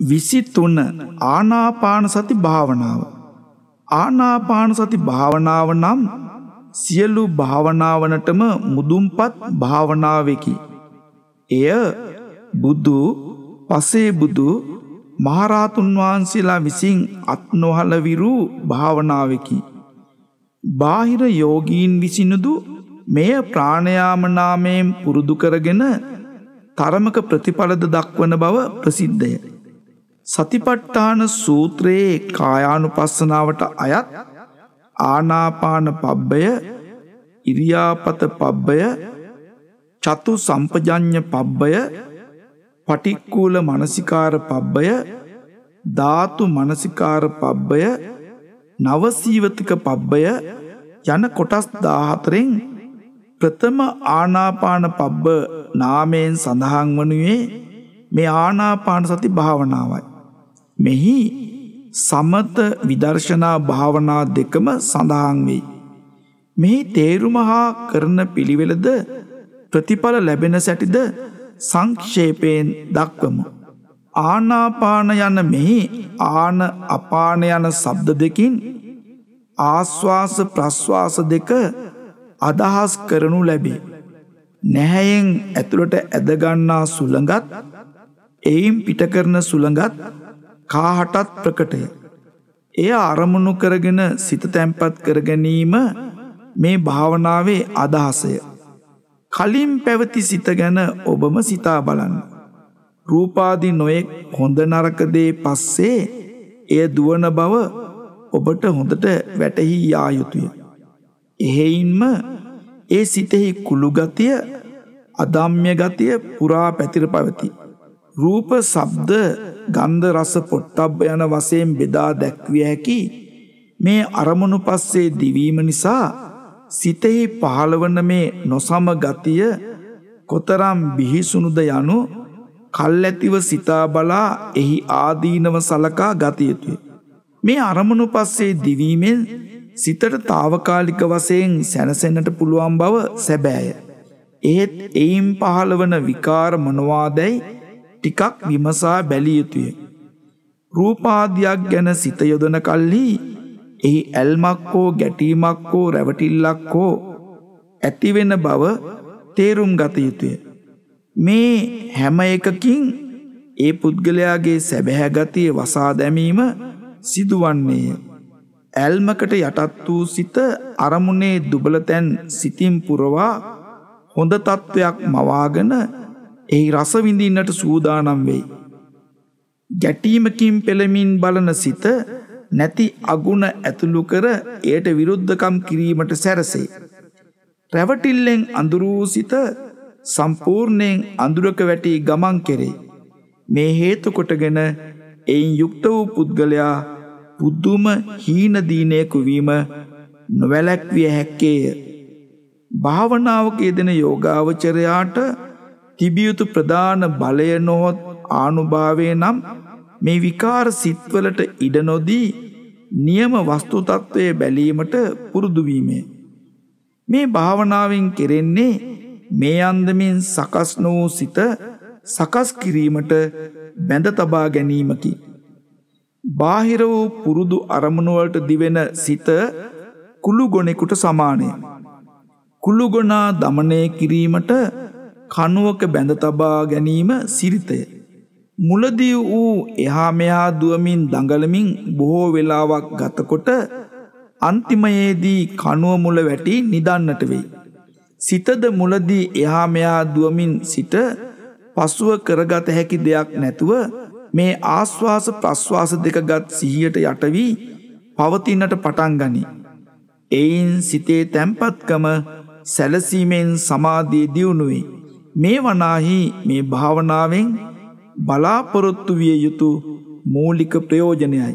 විසි තුන්න ආනාපාන සති භාවනාව. ආනාපාන සති භාවනාව නම් සියලු භාවනාවනටම මුදුම්පත් භාවනාවකි. එය බුදු පසේ බුදු මහරාතුන් වහන්සේලා විසින් අත්නොහලවිරූ භාවනාවකි. බාහිර යෝගීන් විසිනුදු මෙය ප්‍රාණයාමනාමයෙන් පුරුදු කරගෙන තරමක ප්‍රතිඵලද දක්වන බව ප්‍රසිද්ධය. සතිපට්ඨාන සූත්‍රයේ කායානු පස්සනාවට අයත් ආනාපාන පබ්බය ඉරියාපත පබ්බය චතු සම්පජඥ පබ්බය පටික්කූල මනසිකාර පබ්බය ධාතු මනසිකාර පබ්බය නවසීවතික පබ්බය යන කොටස් දාහතරෙන් ප්‍රථම ආනාපාන පබ්බ නාමයෙන් සඳහන් වනුයේ මේ ආනාපාන සති භාවනාවයි. මෙහි සමත විදර්ශනා භාවනා දෙකම සඳහන් වෙයි. මෙහි තේරුම හා කරන පිළිවෙලද ප්‍රතිඵල ලැබෙන සැටිද සංක්ෂේපයෙන් දක්වමු. ආනාපාන යන මෙහි ආන අපාන යන සබ්ද දෙකින් ආශ්වාස ප්‍රශ්වාස දෙක අදහස් කරනු ලැබේ. නැහැයෙන් ඇතුළට ඇදගන්නා සුළඟත් එයින් පිටකරන සුළඟත් කාහටත් ප්‍රකටය. එය අරමුණු කරගෙන සිත තැන්පත් කරගැනීම මේ භාවනාවේ අදහසය. කලින් පැවති සිත ගැන ඔබම සිතා බලන්න. රූපාදි නොයෙක් හොඳ නරකදේ පස්සේ එය දුවන බව ඔබට හොඳට වැටහි යා යුතුය. එහෙයින්ම ඒ සිතෙහි කුළුගතිය අදම්ය ගතිය පුරා පැතිර පවති. රූප සබ්ද ගන්ධ රස පොට්ටබ්බ යන වසයෙන් බෙදා දැක්විය හැකි මේ අරමුණු පස්සේ දිවීම නිසා සිතෙහි පහළවන මේ නොසම ගතිය කොතරම් බිහිසුනුද යනු කල්ඇතිව සිතා බලා එහි ආදීනව සලකා ගතයුතුය. මේ අරමුණු පස්සේ දිවීමෙන් සිතට තාවකාලික වසයෙන් සැනසෙන්නට පුළුවන් බව සැබෑය. එහෙත් එයින් පහළවන විකාර මොනවාදැයි ටිකක් විමසා බැලියයුතුය. රූපාදයක් ගැන සිත යොදන කල්හි එහි ඇල්මක්කෝ ගැටීමක්කෝ රැවටිල්ලක්කෝ ඇතිවෙන බව තේරුම් ගත යුතුය. මේ හැම එකකින් ඒ පුද්ගලයාගේ සැබැහැගතිය වසා දැමීම සිදුවන්නේය. ඇල්මකට යටත් වූ සිත අරමුණේ දුබලතැන් සිතින් පුරවා හොඳ තත්ත්වයක් මවාගෙන එහි රසවිඳින්නට සූදානම් වෙයි. ගැටීමකින් පෙළමින් බලන සිත නැති අගුණ ඇතුළු කර එයට විරුද්ධකම් කිරීමට සැරසේ. රැවටිල්ලෙන් අඳුරූ සිත සම්පූර්ණයෙන් අඳුරක වැටී ගමන් කෙරේ. මේ හේතුකොටගෙන එයින් යුක්ත වූ පුද්ගලයා පුද්දුම හීනදීනයකු වීම නොවැලැක්විය හැක්කේය. භාවනාවක යෙදෙන යෝගාවචරයාට තිබියුතු ප්‍රධාන බලය නොහොත් ආනුභාවය නම් මේ විකාර සිත්වලට ඉඩ නොදී නියම වස්තුතත්වය බැලීමට පුරුදුවීමේ. මේ භාවනාවෙන් කෙරෙන්නේ මේ අන්දමින් සකස් නොවූ සිත සකස් කිරීමට බැඳ තබා ගැනීමකි. බාහිර වූ පුරුදු අරමුණුවලට දිවෙන සිත කුළු ගොනෙකුට සමානය. කුළුගොනා දමනය කිරීමට කනුවක බැඳ තබා ගැනීම සිරිතය. මුලදී වූ එහා මෙහා දුවමින් දඟලමින් බොහෝ වෙලාවක් ගතකොට අන්තිමයේදී කනුව මුල වැටි නිදන්නට වෙයි. සිතද මුලදී එහා මෙහා දුවමින් සිට පසුව කරගත හැකි දෙයක් නැතුව මේ ආශ්වාස ප්‍රශ්වාස දෙක ගත් සිහියට යටවී පවතින්නට පටන් ගනි. එයින් සිතේ තැම්පත්කම සැලසීමෙන් සමාධී දියුණුවේ. මේ වනාහි මේ භාවනාවෙන් බලාපොරොත්තු විය යුතු මූලික ප්‍රයෝජනයයි.